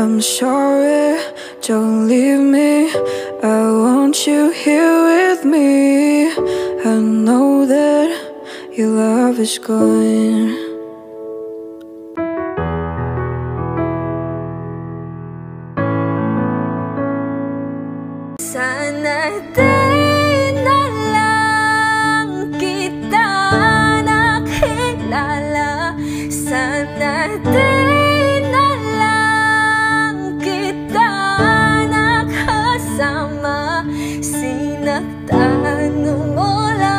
I'm sorry, don't leave me. I want you here with me. I know that your love is gone. Sana di na lang kita nakilala Sana di pinagtanong mo lang